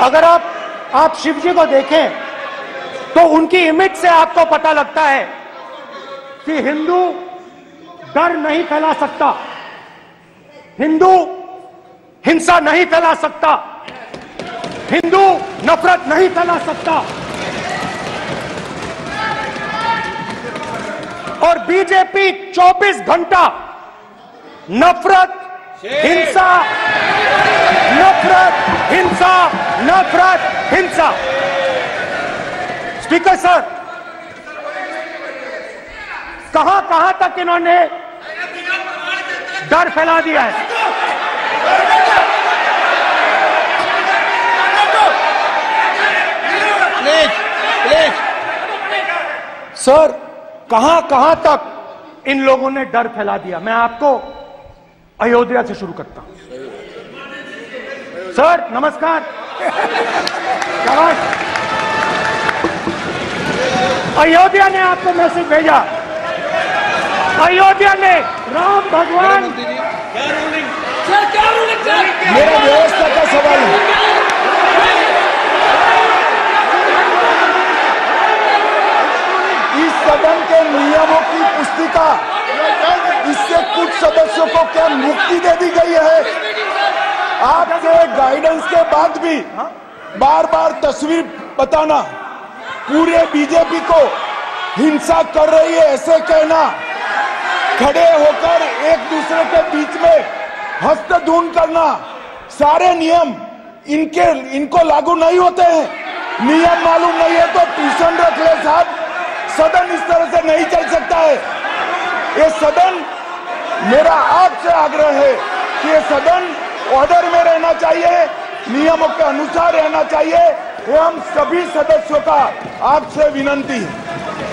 अगर आप आप शिव जी को देखें तो उनकी इमेज से आपको पता लगता है कि हिंदू डर नहीं फैला सकता। हिंदू हिंसा नहीं फैला सकता। हिंदू नफरत नहीं फैला सकता। और बीजेपी 24 घंटा नफरत हिंसा नफरत हिंसा नफरत हिंसा। स्पीकर सर कहाँ कहाँ तक इन्होंने डर फैला दिया है? प्लीज़ प्लीज़ सर कहाँ कहाँ तक इन लोगों ने डर फैला दिया? मैं आपको अयोध्या से शुरू करता हूँ। सर नमस्कार। अयोध्या ने आपको मैसेज भेजा। अयोध्या ने राम भगवान मेरा व्यवस्था का सवाल है। इस सदन के नियमों की पुस्तिका इससे कुछ सदस्यों को क्या मुक्ति दे दी गई है? आपके गाइडेंस के बाद भी बार बार तस्वीर बताना, पूरे बीजेपी को हिंसा कर रही है ऐसे कहना। खड़े होकर एक दूसरे के बीच में हस्त धून करना, सारे नियम इनके, इनको लागू नहीं होते हैं। नियम मालूम नहीं है तो ट्यूशन रख ले साहब। सदन इस तरह से नहीं चल सकता है। ये सदन मेरा आपसे आग्रह है कि ये सदन ऑर्डर में रहना चाहिए, नियमों के अनुसार रहना चाहिए। हम सभी सदस्यों का आपसे विनंती है।